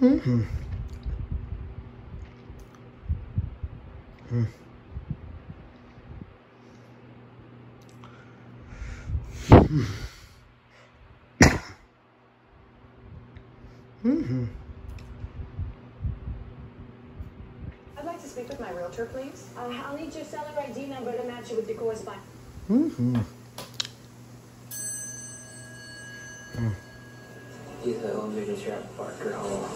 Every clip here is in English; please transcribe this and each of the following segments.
Mm-hmm. Mm. Mm-hmm. I'd like to speak with my realtor, please. Uh, I'll need your seller ID number to match it with your correspondence. Mm-hmm. He's the elevator trap Barker Hall.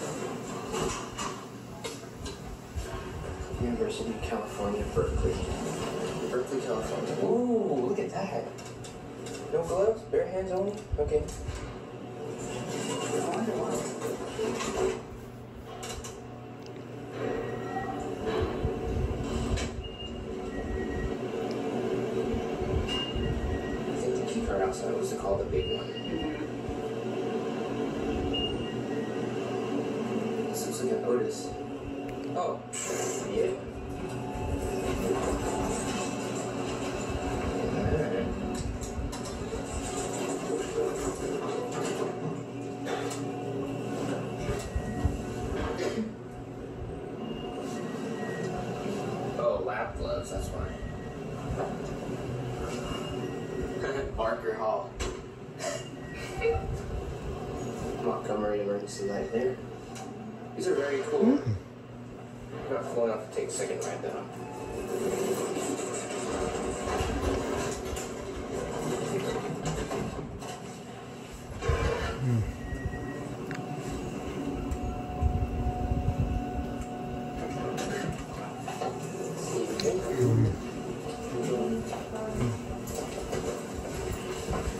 University of California, Berkeley. Berkeley, California. Ooh, look at that. No gloves, bare hands only? Okay. I think the key card outside was to call the big one. This looks like an Otis. Oh, yeah. Oh, lap gloves, that's why. Barker Hall. Montgomery emergency light there. These are very cool. Hmm? I'm not cool enough to take a second ride though.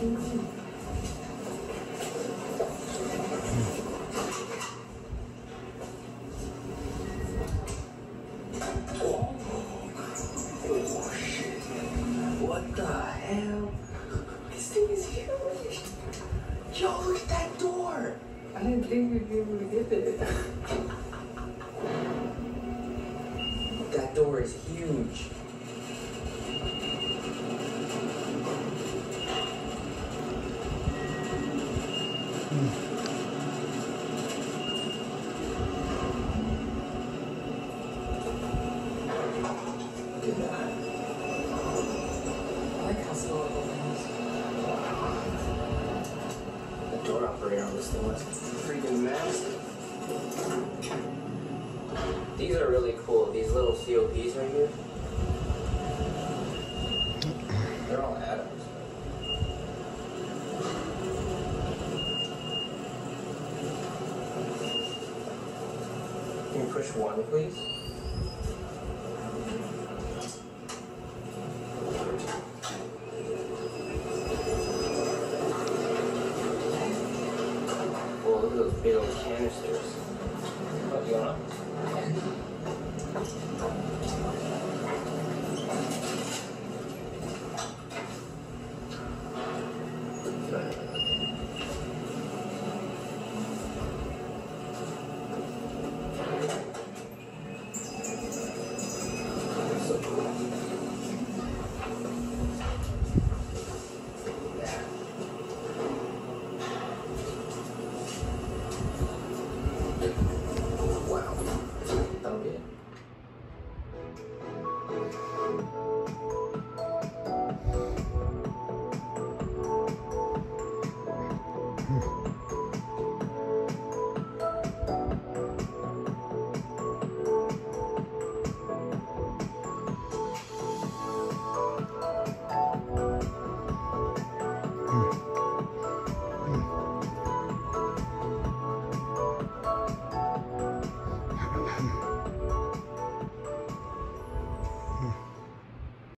What I didn't think we'd be able to get it. that door is huge. Operator on this thing freaking massive. These are really cool. These little COPs right here. They're all Adams. Can you push one, please? Look at those big old canisters. Oh, you?